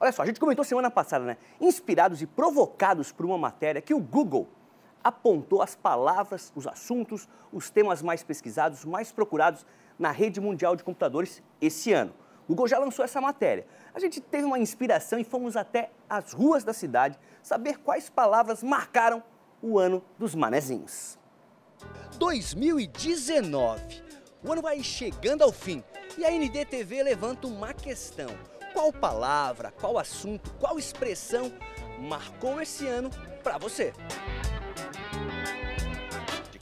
Olha só, a gente comentou semana passada, né? Inspirados e provocados por uma matéria que o Google apontou as palavras, os assuntos, os temas mais pesquisados, mais procurados na rede mundial de computadores esse ano. O Google já lançou essa matéria. A gente teve uma inspiração e fomos até as ruas da cidade saber quais palavras marcaram o ano dos manezinhos. 2019. O ano vai chegando ao fim e a NDTV levanta uma questão. Qual palavra, qual assunto, qual expressão marcou esse ano para você?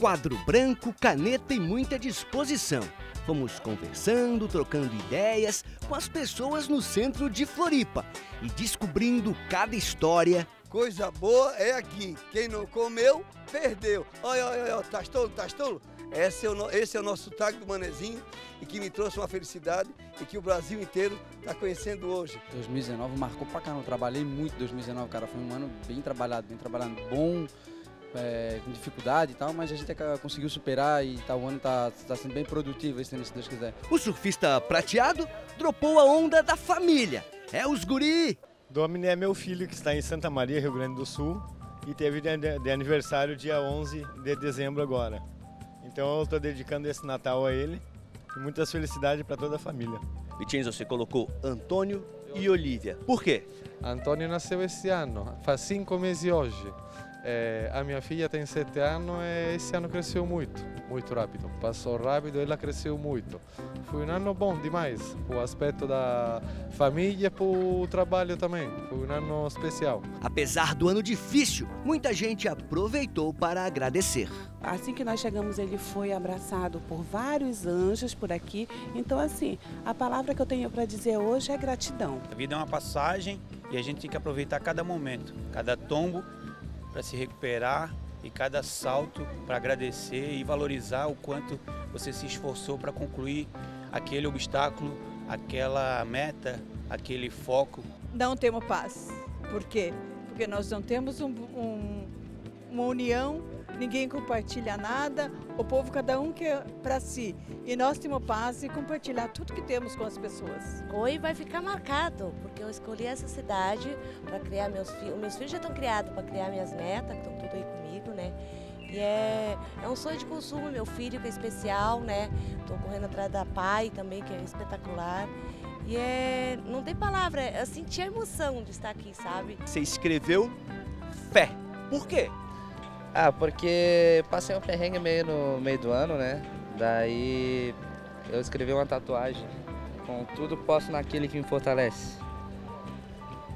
Quadro branco, caneta e muita disposição. Fomos conversando, trocando ideias com as pessoas no centro de Floripa e descobrindo cada história. Coisa boa é aqui. Quem não comeu, perdeu. Olha, olha, olha, tá tolo, tá tolo? Esse é, o, esse é o nosso tag do Manezinho e que me trouxe uma felicidade e que o Brasil inteiro está conhecendo hoje. 2019 marcou pra caramba, trabalhei muito 2019, cara, foi um ano bem trabalhado, bem trabalhado, bom, é, com dificuldade e tal, mas a gente conseguiu superar e tá, o ano tá, tá sendo bem produtivo esse ano, se Deus quiser. O surfista prateado dropou a onda da família. É os guri! Domini é meu filho que está em Santa Maria, Rio Grande do Sul, e teve de, de aniversário dia 11 de dezembro agora. Então eu estou dedicando esse Natal a ele e muitas felicidades para toda a família. Vitinho, você colocou Antônio e Olivia. Por quê? Antônio nasceu esse ano, faz cinco meses hoje. É, a minha filha tem sete anos e esse ano cresceu muito, muito rápido. Passou rápido, ela cresceu muito. Foi um ano bom demais, o aspecto da família e o trabalho também. Foi um ano especial. Apesar do ano difícil, muita gente aproveitou para agradecer. Assim que nós chegamos, ele foi abraçado por vários anjos por aqui. Então, assim, a palavra que eu tenho para dizer hoje é gratidão. A vida é uma passagem e a gente tem que aproveitar cada momento, cada tombo para se recuperar e cada salto para agradecer e valorizar o quanto você se esforçou para concluir aquele obstáculo, aquela meta, aquele foco. Não temos paz. Por quê? Porque nós não temos um, um, uma união ninguém compartilha nada, o povo cada um quer para si. E nós temos paz e compartilhar tudo que temos com as pessoas. Oi vai ficar marcado, porque eu escolhi essa cidade para criar meus filhos. Meus filhos já estão criados para criar minhas netas, que estão tudo aí comigo, né? E é, é um sonho de consumo, meu filho que é especial, né? Estou correndo atrás da pai também, que é espetacular. E é, não tem palavra, é, eu senti a emoção de estar aqui, sabe? Você escreveu fé. Por quê? Ah, porque passei um perrengue meio no meio do ano, né? Daí eu escrevi uma tatuagem com tudo posso naquele que me fortalece.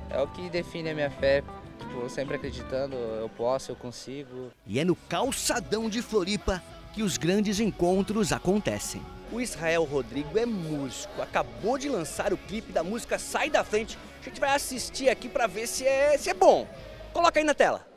É o que define a minha fé, tipo, sempre acreditando, eu posso, eu consigo. E é no calçadão de Floripa que os grandes encontros acontecem. O Israel Rodrigo é músico, acabou de lançar o clipe da música Sai da Frente. A gente vai assistir aqui para ver se é, se é bom. Coloca aí na tela.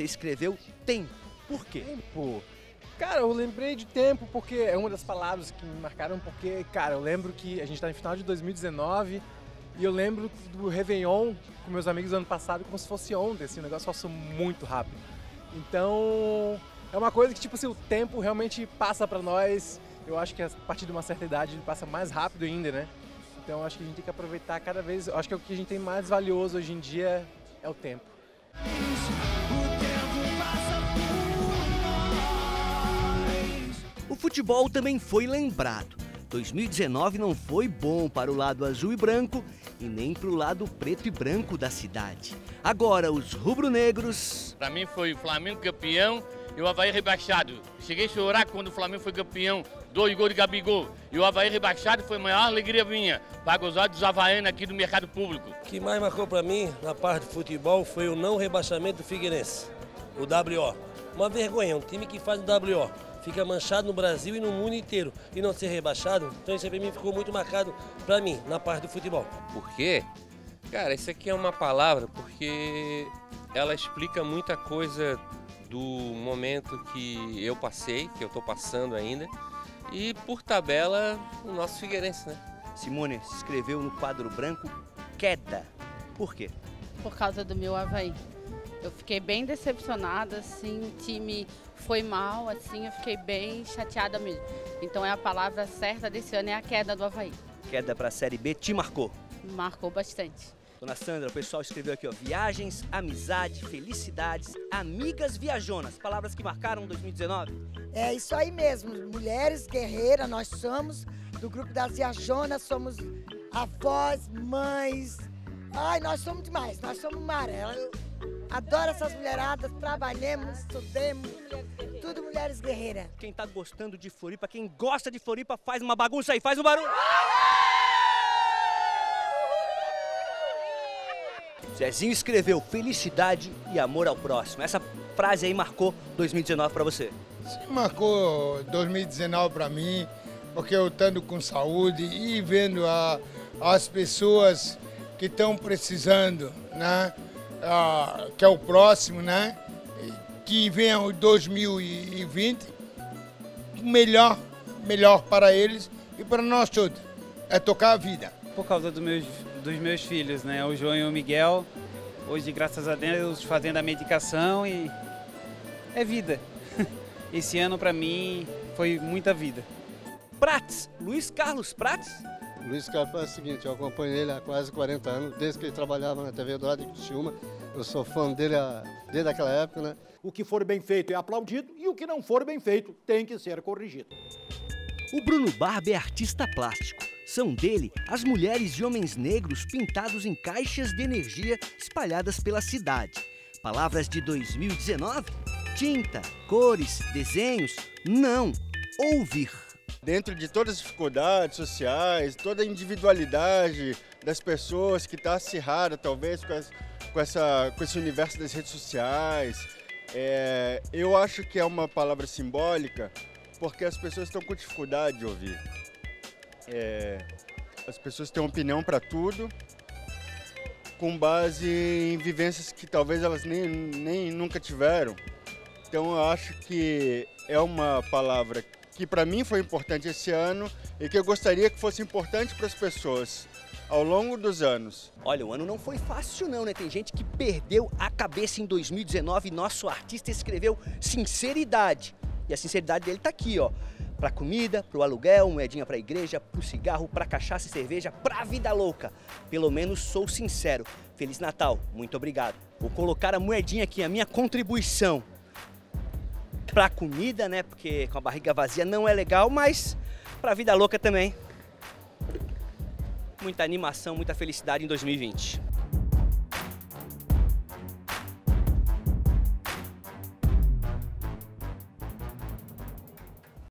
Você escreveu tempo. Por quê? Tempo. Cara, eu lembrei de tempo porque é uma das palavras que me marcaram, porque, cara, eu lembro que a gente tá no final de 2019 e eu lembro do Réveillon com meus amigos ano passado como se fosse ontem, assim, o negócio passou muito rápido. Então, é uma coisa que, tipo assim, o tempo realmente passa para nós. Eu acho que a partir de uma certa idade ele passa mais rápido ainda, né? Então, acho que a gente tem que aproveitar cada vez. Acho que é o que a gente tem mais valioso hoje em dia é o tempo. O futebol também foi lembrado. 2019 não foi bom para o lado azul e branco e nem para o lado preto e branco da cidade. Agora, os rubro-negros. Para mim foi o Flamengo campeão e o Havaí rebaixado. Cheguei a chorar quando o Flamengo foi campeão, dois gols de Gabigol. E o Havaí rebaixado foi a maior alegria minha, para gozar dos havaianos aqui do mercado público. O que mais marcou para mim na parte de futebol foi o não rebaixamento do Figueirense, o WO. Uma vergonha, um time que faz o WO fica manchado no Brasil e no mundo inteiro e não ser rebaixado. Então isso mim ficou muito marcado para mim na parte do futebol. Por quê? Cara, isso aqui é uma palavra porque ela explica muita coisa do momento que eu passei, que eu estou passando ainda, e por tabela o nosso Figueirense, né? Simone escreveu no quadro branco queda. Por quê? Por causa do meu Havaí. Eu fiquei bem decepcionada, assim, o time foi mal, assim, eu fiquei bem chateada mesmo. Então é a palavra certa desse ano é a queda do Havaí. Queda para a Série B te marcou? Marcou bastante. Dona Sandra, o pessoal escreveu aqui, ó, viagens, amizade, felicidades, amigas viajonas, palavras que marcaram 2019. É isso aí mesmo, mulheres guerreiras, nós somos do grupo das viajonas, somos avós, mães. Ai, nós somos demais, nós somos amarela. Adoro essas mulheradas, trabalhemos, estudemos, tudo mulheres guerreiras. Quem tá gostando de Floripa, quem gosta de Floripa, faz uma bagunça aí, faz um barulho. Zezinho escreveu felicidade e amor ao próximo. Essa frase aí marcou 2019 para você. Sim, marcou 2019 para mim, porque eu estando com saúde e vendo a, as pessoas que estão precisando, né? Ah, que é o próximo, né? Que venha o 2020 melhor, melhor para eles e para nós todos. É tocar a vida. Por causa dos meus, dos meus filhos, né? O João e o Miguel. Hoje, graças a Deus, fazendo a medicação e é vida. Esse ano para mim foi muita vida. Prates, Luiz Carlos Prates. Luiz Carlos é o seguinte, eu acompanho ele há quase 40 anos, desde que ele trabalhava na TV Dourado de Criciúma. Eu sou fã dele desde aquela época, né? O que for bem feito é aplaudido e o que não for bem feito tem que ser corrigido. O Bruno Barba é artista plástico. São dele as mulheres e homens negros pintados em caixas de energia espalhadas pela cidade. Palavras de 2019? Tinta, cores, desenhos? Não. Ouvir. Dentro de todas as dificuldades sociais, toda a individualidade das pessoas que está acirrada, talvez, com, as, com, essa, com esse universo das redes sociais, é, eu acho que é uma palavra simbólica porque as pessoas estão com dificuldade de ouvir. É, as pessoas têm opinião para tudo, com base em vivências que talvez elas nem, nem nunca tiveram. Então eu acho que é uma palavra que para mim foi importante esse ano e que eu gostaria que fosse importante para as pessoas ao longo dos anos. Olha, o ano não foi fácil não, né? Tem gente que perdeu a cabeça em 2019 nosso artista escreveu sinceridade. E a sinceridade dele tá aqui, ó. Pra comida, pro aluguel, moedinha pra igreja, pro cigarro, pra cachaça e cerveja, pra vida louca. Pelo menos sou sincero. Feliz Natal, muito obrigado. Vou colocar a moedinha aqui, a minha contribuição. Pra comida, né? Porque com a barriga vazia não é legal, mas pra vida louca também. Muita animação, muita felicidade em 2020.